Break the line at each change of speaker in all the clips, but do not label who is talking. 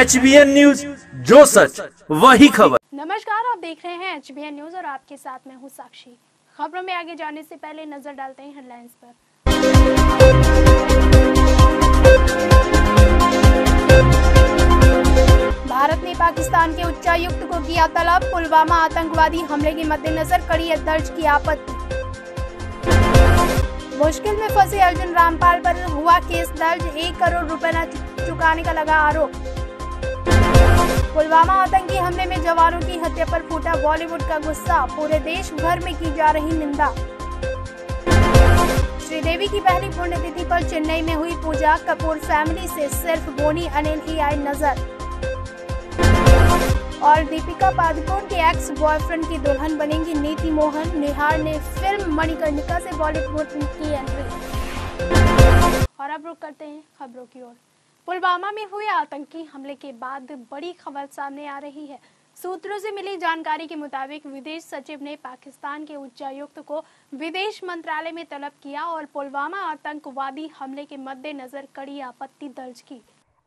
H news, जो सच, वही खबर।
नमस्कार, आप देख रहे हैं एच न्यूज़ और आपके साथ मैं हूँ साक्षी। खबरों में आगे जाने से पहले नज़र डालते हैं हेडलाइंस पर। भारत ने पाकिस्तान के उच्चायुक्त को किया तलब। पुलवामा आतंकवादी हमले के मद्देनजर कड़ी दर्ज की आपत्ति। मुश्किल में फंसे अर्जुन रामपाल पर हुआ केस दर्ज। एक करोड़ रुपए न चुकाने का लगा आरोप। पुलवामा आतंकी हमले में जवानों की हत्या पर फूटा बॉलीवुड का गुस्सा, पूरे देश भर में की जा रही निंदा। श्रीदेवी की पहली पुण्यतिथि पर चेन्नई में हुई पूजा, कपूर फैमिली से सिर्फ़ बोनी अनिल ही आए नज़र। और दीपिका पादुकोण के एक्स बॉयफ्रेंड की दुल्हन बनेंगी नीति मोहन, निहार ने फ़िल्म मणिकर्णिका से बॉलीवुड की एंट्री और अब रुक करते हैं खबरों की ओर। पुलवामा में हुए आतंकी हमले के बाद बड़ी खबर सामने आ रही है। सूत्रों से मिली जानकारी के मुताबिक विदेश सचिव ने पाकिस्तान के उच्चायुक्त को विदेश मंत्रालय में तलब किया और पुलवामा आतंकवादी हमले के मद्देनजर कड़ी आपत्ति दर्ज की।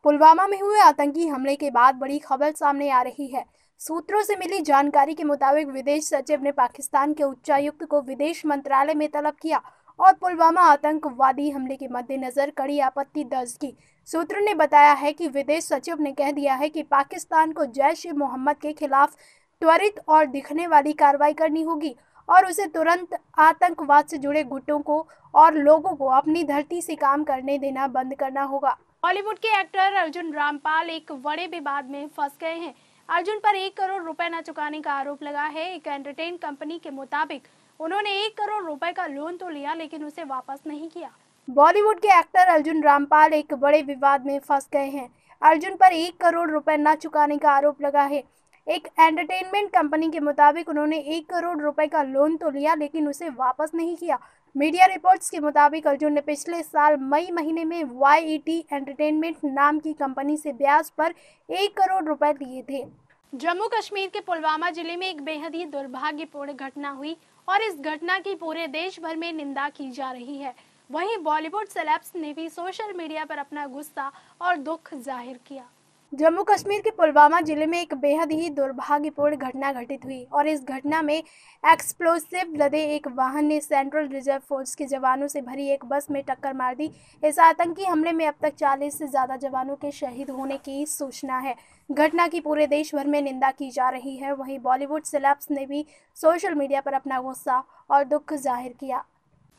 पुलवामा में हुए आतंकी हमले के बाद बड़ी खबर सामने आ रही है। सूत्रों से मिली जानकारी के मुताबिक विदेश सचिव ने पाकिस्तान के उच्चायुक्त को विदेश मंत्रालय में तलब किया और पुलवामा आतंकवादी हमले के मद्देनजर कड़ी आपत्ति दर्ज की। सूत्रों ने बताया है कि विदेश सचिव ने कह दिया है कि पाकिस्तान को जैश ए मोहम्मद के खिलाफ त्वरित और दिखने वाली कार्रवाई करनी होगी और उसे तुरंत आतंकवाद से जुड़े गुटों को और लोगों को अपनी धरती से काम करने देना बंद करना होगा। बॉलीवुड के एक्टर अर्जुन रामपाल एक बड़े विवाद में फंस गए हैं। अर्जुन पर एक करोड़ रुपए न चुकाने का आरोप लगा है। एक एंटरटेन कंपनी के मुताबिक उन्होंने एक करोड़ रुपए का लोन तो लिया, लेकिन उसे वापस नहीं किया। बॉलीवुड के एक्टर अर्जुन रामपाल एक बड़े विवाद में फंस गए हैं। अर्जुन पर एक करोड़ रुपए न चुकाने का आरोप लगा है। एक एंटरटेनमेंट कंपनी के मुताबिक उन्होंने एक करोड़ रुपए का लोन तो लिया, लेकिन उसे वापस नहीं किया। मीडिया रिपोर्ट्स के मुताबिक, अर्जुन ने पिछले साल मई महीने में वाई एंटरटेनमेंट नाम की कंपनी से ब्याज पर एक करोड़ रुपए लिए थे। जम्मू कश्मीर के पुलवामा ज़िले में एक बेहद ही दुर्भाग्यपूर्ण घटना हुई और इस घटना की पूरे देश भर में निंदा की जा रही है। वहीं बॉलीवुड सेलेब्स ने भी सोशल मीडिया पर अपना गुस्सा और दुख ज़ाहिर किया। जम्मू कश्मीर के पुलवामा ज़िले में एक बेहद ही दुर्भाग्यपूर्ण घटना घटित हुई और इस घटना में एक्सप्लोसिव लदे एक वाहन ने सेंट्रल रिज़र्व फोर्स के जवानों से भरी एक बस में टक्कर मार दी। इस आतंकी हमले में अब तक 40 से ज़्यादा जवानों के शहीद होने की सूचना है। घटना की पूरे देश भर में निंदा की जा रही है। वहीं बॉलीवुड सेलेब्स ने भी सोशल मीडिया पर अपना गुस्सा और दुख ज़ाहिर किया।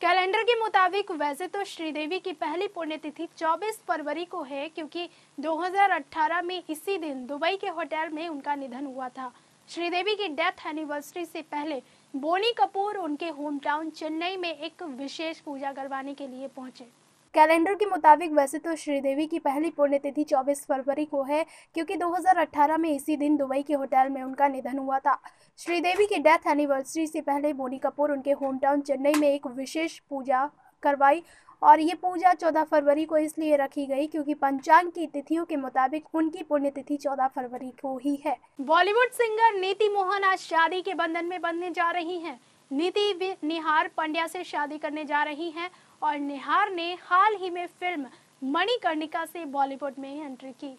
कैलेंडर के मुताबिक वैसे तो श्रीदेवी की पहली पुण्यतिथि 24 फरवरी को है, क्योंकि 2018 में इसी दिन दुबई के होटल में उनका निधन हुआ था। श्रीदेवी की डेथ एनिवर्सरी से पहले बोनी कपूर उनके होम टाउन चेन्नई में एक विशेष पूजा करवाने के लिए पहुँचे। कैलेंडर के मुताबिक वैसे तो श्रीदेवी की पहली पुण्यतिथि 24 फरवरी को है, क्योंकि 2018 में इसी दिन दुबई के होटल में उनका निधन हुआ था। श्रीदेवी की डेथ एनिवर्सरी से पहले बोनी कपूर उनके होम टाउन चेन्नई में एक विशेष पूजा करवाई और ये पूजा 14 फरवरी को इसलिए रखी गई क्योंकि पंचांग की तिथियों के मुताबिक उनकी पुण्यतिथि 14 फरवरी को ही है। बॉलीवुड सिंगर नीति मोहन आज शादी के बंधन में बंधने जा रही हैं। नीति निहार पंड्या से शादी करने जा रही हैं और निहार ने हाल ही में फ़िल्म मणिकर्णिका से बॉलीवुड में एंट्री की।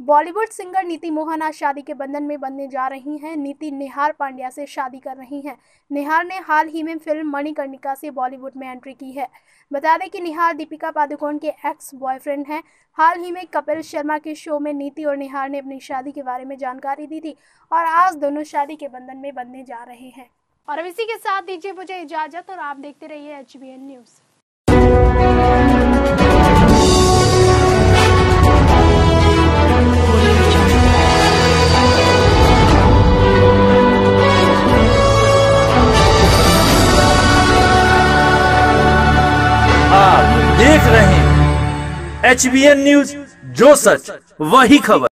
बॉलीवुड सिंगर नीति मोहन आज शादी के बंधन में बनने जा रही हैं। नीति निहार पांड्या से शादी कर रही हैं। निहार ने हाल ही में फ़िल्म मणिकर्णिका से बॉलीवुड में एंट्री की है। बता दें कि निहार दीपिका पादुकोण के एक्स बॉयफ्रेंड हैं। हाल ही में कपिल शर्मा के शो में नीति और निहार ने अपनी शादी के बारे में जानकारी दी थी और आज दोनों शादी के बंधन में बनने जा रहे हैं। और इसी के साथ दीजिए मुझे इजाज़त और आप देखते रहिए एचबीएन न्यूज़
एच न्यूज़ जो सच वही खबर।